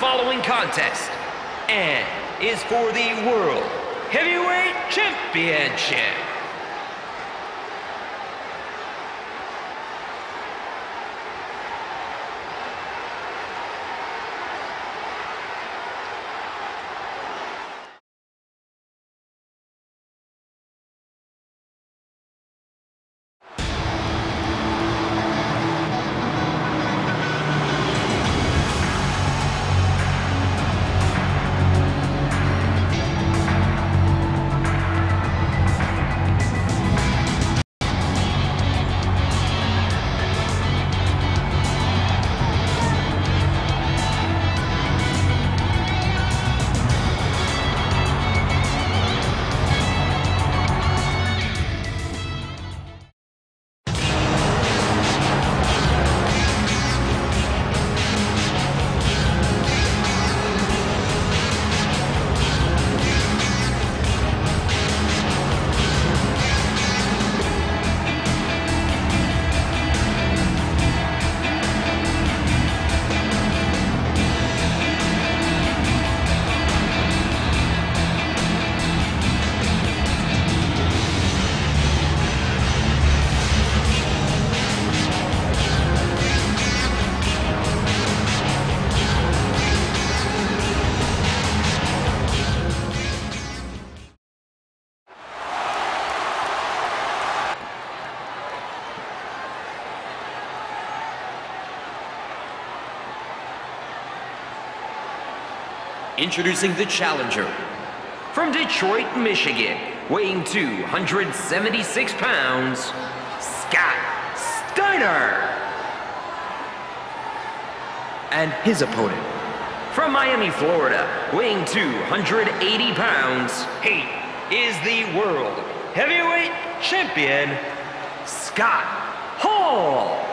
following contest and is for the World Heavyweight Championship. Introducing the challenger. From Detroit, Michigan, weighing 276 pounds, Scott Steiner. And his opponent. From Miami, Florida, weighing 280 pounds, he is the World Heavyweight Champion, Scott Hall.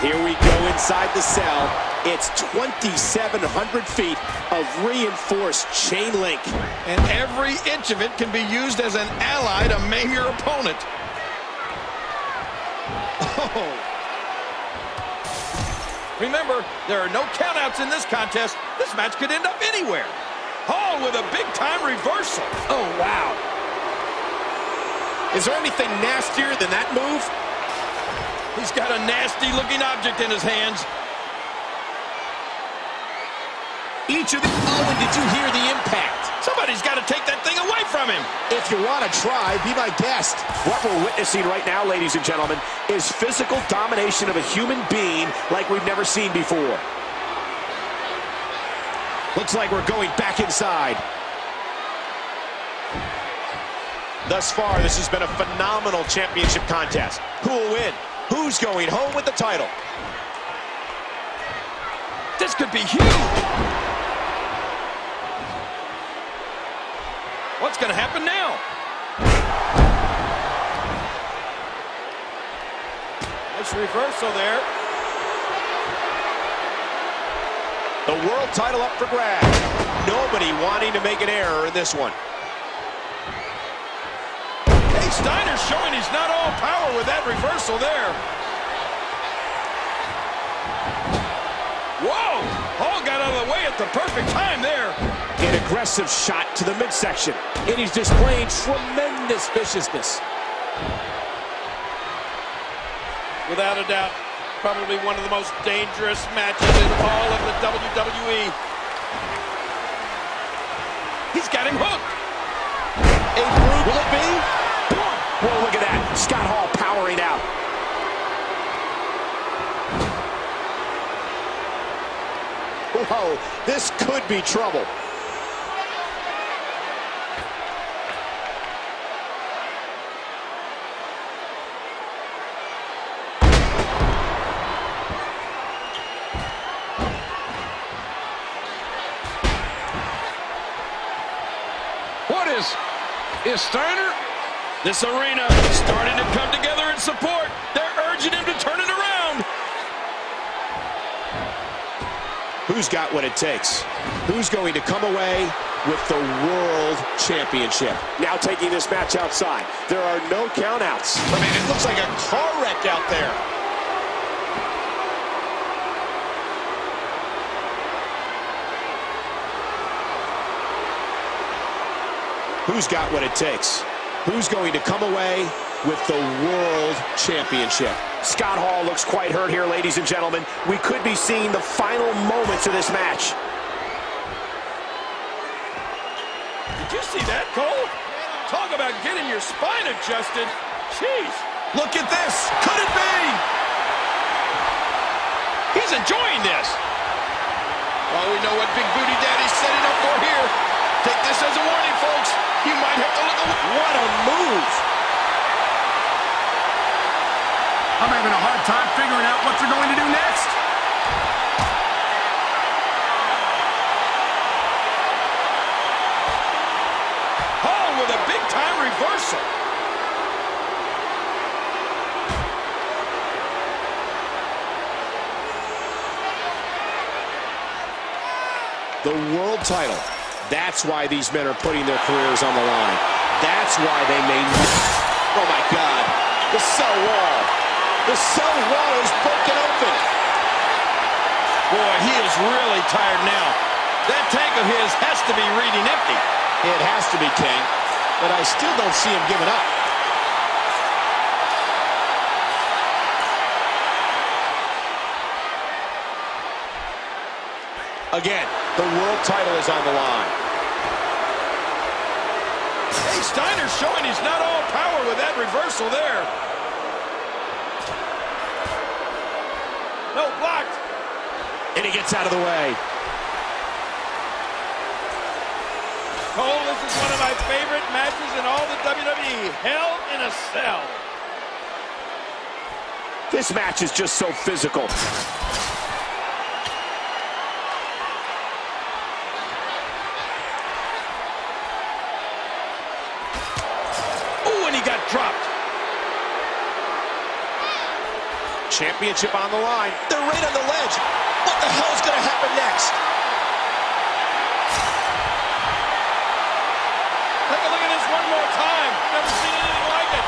Here we go inside the cell. It's 2,700 feet of reinforced chain link. And every inch of it can be used as an ally to maim your opponent. Oh. Remember, there are no countouts in this contest. This match could end up anywhere. Hall with a big-time reversal. Oh, wow. Is there anything nastier than that move? He's got a nasty-looking object in his hands. Each of the... Oh, and did you hear the impact? Somebody's got to take that thing away from him. If you want to try, be my guest. What we're witnessing right now, ladies and gentlemen, is physical domination of a human being like we've never seen before. Looks like we're going back inside. Thus far, this has been a phenomenal championship contest. Who will win? Who's going home with the title? This could be huge. What's going to happen now? Nice reversal there. The world title up for grabs. Nobody wanting to make an error in this one. Showing he's not all power with that reversal there. Whoa! Hall got out of the way at the perfect time there. An aggressive shot to the midsection. And he's displaying tremendous viciousness. Without a doubt, probably one of the most dangerous matches in all of the WWE. He's got him hooked. A brute will it be? Whoa, look at that. Scott Hall powering out. Whoa, this could be trouble. What is, is Steiner this arena starting to come together in support. They're urging him to turn it around. Who's got what it takes? Who's going to come away with the World Championship? Now taking this match outside. There are no countouts. I mean, it looks like a car wreck out there. Who's got what it takes? Who's going to come away with the World Championship? Scott Hall looks quite hurt here, ladies and gentlemen. We could be seeing the final moments of this match. Did you see that, Cole? Talk about getting your spine adjusted. Jeez. Look at this. Could it be? He's enjoying this. Oh, we know what Big Booty Daddy's setting up for here. Take this as a warning, folks. You might have to look away. What a move! I'm having a hard time figuring out what they're going to do next. Hall with a big-time reversal. The world title. That's why these men are putting their careers on the line. That's why they may... Oh, my God. The cell wall. The cell wall is broken open. Boy, he is really tired now. That tank of his has to be reading empty. It has to be, King. But I still don't see him giving up. Again, the world title is on the line. Hey, Steiner's showing he's not all power with that reversal there. No, blocked. And he gets out of the way. Cole, this is one of my favorite matches in all the WWE. Hell in a Cell. This match is just so physical. Ooh, and he got dropped. Championship on the line. They're right on the ledge. What the hell is going to happen next? Take a look at this one more time. Never seen anything like it.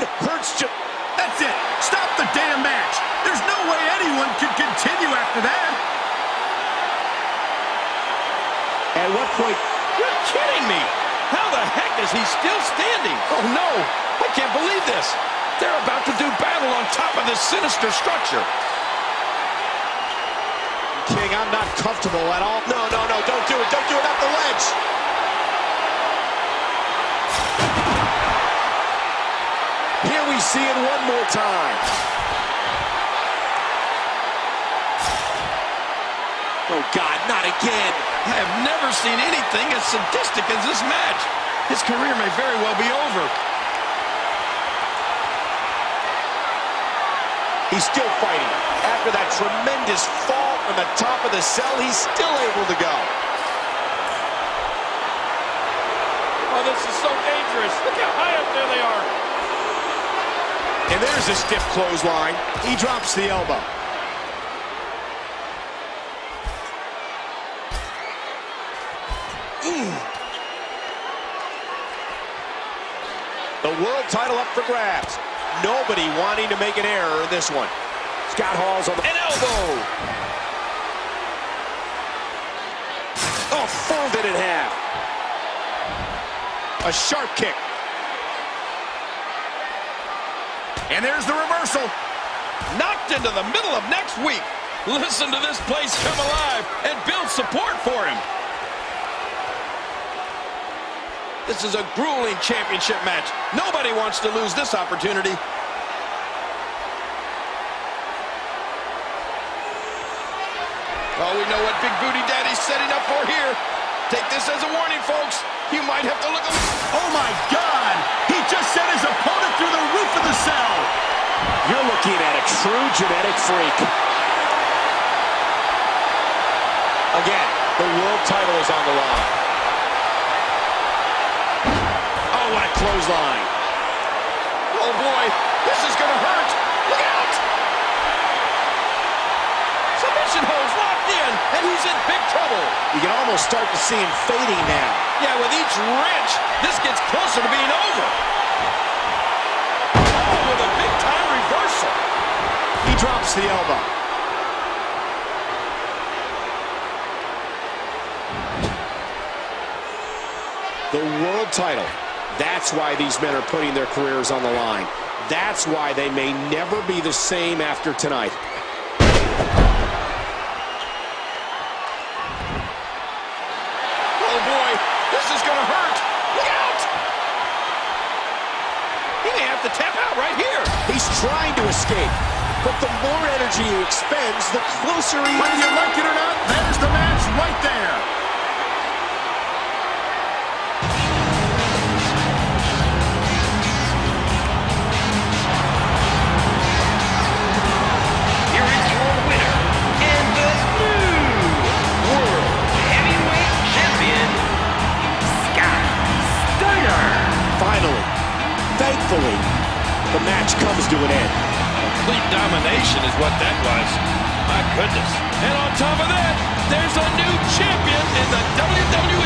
It hurts to... That's it. Stop the damn match. There's no way anyone can continue after that. At what point... You're kidding me. How the heck is he still standing? Oh, no. I can't believe this. They're about to do battle on top of this sinister structure. King, I'm not comfortable at all. No, no, no, don't do it. Don't do it off the ledge. Here we see it one more time. Oh, God, not again. I have never seen anything as sadistic as this match. His career may very well be over. He's still fighting. After that tremendous fall from the top of the cell, he's still able to go. Oh, this is so dangerous. Look how high up there they are. And there's a stiff clothesline. He drops the elbow. The world title up for grabs. Nobody wanting to make an error in this one. Scott Hall's on the... An elbow. Oh, folded in half. A sharp kick. And there's the reversal. Knocked into the middle of next week. Listen to this place come alive and build support for him. This is a grueling championship match. Nobody wants to lose this opportunity. Oh, we know what Big Booty Daddy's setting up for here. Take this as a warning, folks. You might have to look... Oh, my God. He just sent his opponent through the roof of the cell. You're looking at a true genetic freak. Again, the world title is on the line. A clothesline. Oh, boy. This is going to hurt. Look out. Submission holds locked in, and he's in big trouble. You can almost start to see him fading now. Yeah, with each wrench, this gets closer to being over. Oh, with a big-time reversal. He drops the elbow. The world title. That's why these men are putting their careers on the line. That's why they may never be the same after tonight. Oh, boy. This is going to hurt. Look out. He may have to tap out right here. He's trying to escape, but the more energy he expends, the closer he Whether is. you like it or not, there's the match right there. Goodness. And on top of that, there's a new champion in the WWE.